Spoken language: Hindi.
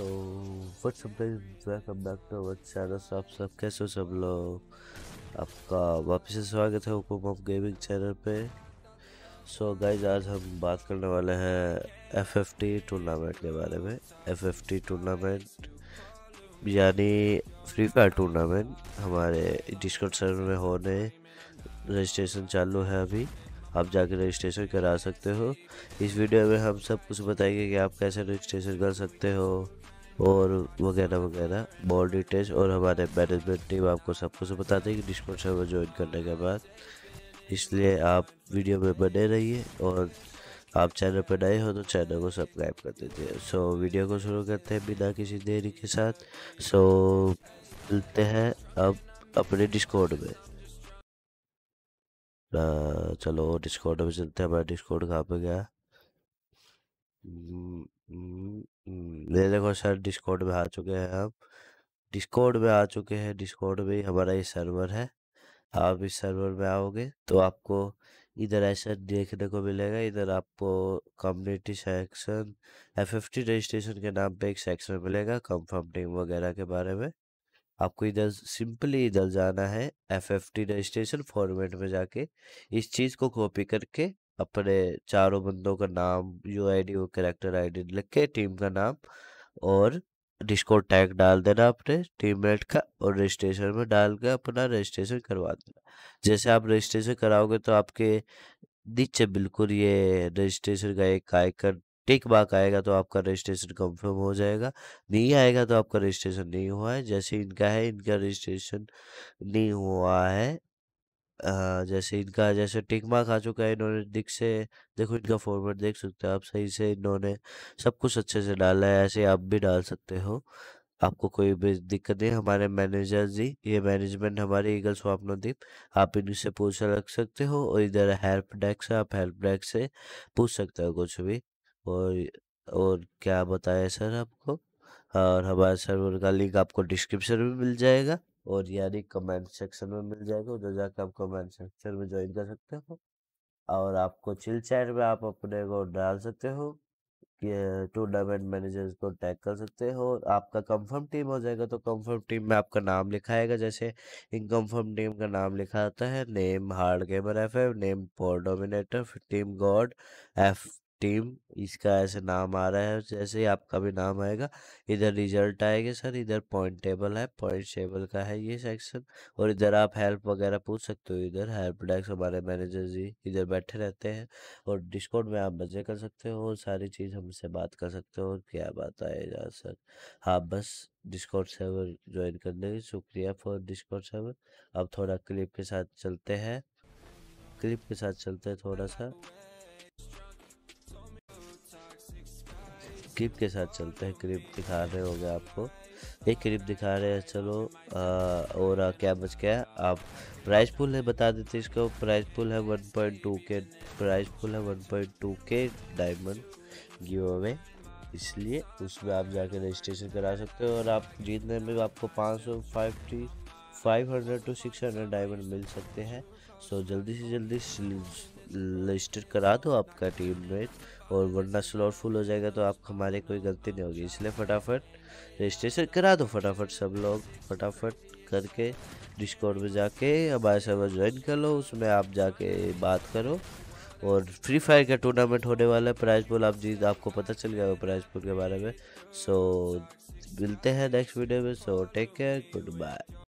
So what's up guys welcome back to our channel so आप सब कैसे हो सब लोग? आपका वापस से स्वागत है हुकुम ऑफ़ गेमिंग चैनल पे। सो so गाइस आज हम बात करने वाले हैं एफ़ एफ़ टी टूर्नामेंट के बारे में। एफ़ एफ़ टी टूर्नामेंट यानी फ्री फायर टूर्नामेंट हमारे डिस्काउंट सर्वर में होने रजिस्ट्रेशन चालू है अभी। आप जाकर रजिस्ट्रेशन करा सकते हो। इस वीडियो में हम सब कुछ बताएँगे कि आप कैसे रजिस्ट्रेशन कर सकते हो और वगैरह वगैरह। बॉल डिटेल्स और हमारे मैनेजमेंट टीम आपको सब कुछ बता देगी डिस्काउंट सर्वर ज्वाइन करने के बाद। इसलिए आप वीडियो में बने रहिए और आप चैनल पर नए हो तो चैनल को सब्सक्राइब कर दीजिए सो वीडियो को शुरू करते हैं बिना किसी देरी के साथ। सो मिलते हैं अब अपने डिस्कॉर्ड में। चलो डिस्कॉर्ड में चलते हैं हमारा डिस्कॉर्ड कहाँ पे गया? हम्म, हम्म, हम्म, देखो सर डिस्कॉर्ड में आ चुके हैं हम डिस्कॉर्ड में आ चुके हैं डिस्कॉर्ड में हमारा ये सर्वर है। आप इस सर्वर में आओगे तो आपको इधर ऐसा देखने को मिलेगा इधर आपको community section F F T registration के नाम पे एक सेक्शन मिलेगा कंफर्म टीम वगैरह के बारे में। आपको इधर सिंपली इधर जाना है F F T registration format में जाके, इस चीज़ को कॉपी करके अपने चारों बंदों का नाम U I D character I D लिख के टीम का नाम और डिस्कोड टैग डाल देना अपने टीममेट का और रजिस्ट्रेशन में डाल के अपना रजिस्ट्रेशन करवा देना। जैसे आप रजिस्ट्रेशन कराओगे तो आपके नीचे बिल्कुल ये रजिस्ट्रेशन का एक आइकन टिक मार्क आएगा तो आपका रजिस्ट्रेशन कंफर्म हो जाएगा। नहीं आएगा तो आपका रजिस्ट्रेशन नहीं हुआ है। जैसे इनका है इनका रजिस्ट्रेशन नहीं हुआ है। आ, जैसे इनका जैसे टिक मार्क आ चुका है इन्होंने दिख से देखो इनका फॉर्मेट देख सकते हो आप सही से इन्होंने सब कुछ अच्छे से डाला है ऐसे आप भी डाल सकते हो। आपको कोई भी दिक्कत नहीं हमारे मैनेजर जी ये मैनेजमेंट हमारे ईगल स्वप्नदीप आप इनसे पूछ रख सकते हो और इधर हेल्प डेस्क है आप हेल्प डेस्क से पूछ सकते हो कुछ भी। और और क्या बताया सर आपको? और हमारे सर्वर का लिंक आपको डिस्क्रिप्शन में मिल जाएगा और यानी कमेंट सेक्शन में मिल जाएगा, उधर जाकर आप कमेंट सेक्शन में ज्वाइन कर सकते हो। और आपको चिल चैट में आप अपने को डाल सकते हो टूर्नामेंट मैनेजर को टैग कर सकते हो आपका कंफर्म टीम हो जाएगा। तो कंफर्म टीम में आपका नाम लिखा आएगा, जैसे इन कंफर्म टीम का नाम लिखा आता है name hard gamer F name poor dominator team god F team इसका ऐसे नाम आ रहा है जैसे ही आपका भी नाम आएगा, इधर रिज़ल्ट आएगा सर, इधर पॉइंट टेबल है, पॉइंट टेबल का है ये सेक्शन, और इधर आप हेल्प वगैरह पूछ सकते हो इधर, हेल्प डेस्क हमारे मैनेजर जी इधर बैठे रहते हैं, और डिस्काउंट में आप मज़े कर सकते हो, और सारी चीज़ हमसे बात कर सकते हो क्या बात आएगा सर। हाँ बस डिस्काउंट सर्वर ज्वाइन करने की शुक्रिया फॉर डिस्काउंट सर्वर। अब थोड़ा क्लिप के साथ चलते हैं, क्लिप के साथ चलते हैं थोड़ा सा। क्लिप के साथ चलते हैं। क्लिप दिखा रहे होंगे आपको। एक क्लिप दिखा रहे हैं चलो आ, और आ, क्या बच गया? आप प्राइस पुल है बता देते इसका। प्राइस पुल है 1.2 के प्राइस पुल है 1.2 के डायमंड गिव अवे इसलिए उसमें आप जाके रजिस्ट्रेशन करा सकते हो और आप जीतने में आपको 500 50 500 टू 600 डायमंड मिल सकते हैं। सो जल्दी से जल्दी रजिस्टर करा दो आपका टीम और वरना स्लॉट फुल हो जाएगा तो आप, हमारे कोई गलती नहीं होगी। इसलिए फटाफट रजिस्ट्रेशन करा दो, फटाफट सब लोग फटाफट करके डिस्कॉर्ड में जाके हमारे सर्वर ज्वाइन कर लो, उसमें आप जाके बात करो और फ्री फायर का टूर्नामेंट होने वाला है। प्राइज पुल आप जीत, आपको पता चल गया प्राइज पुल के बारे में। सो मिलते हैं नेक्स्ट वीडियो में। So take care goodbye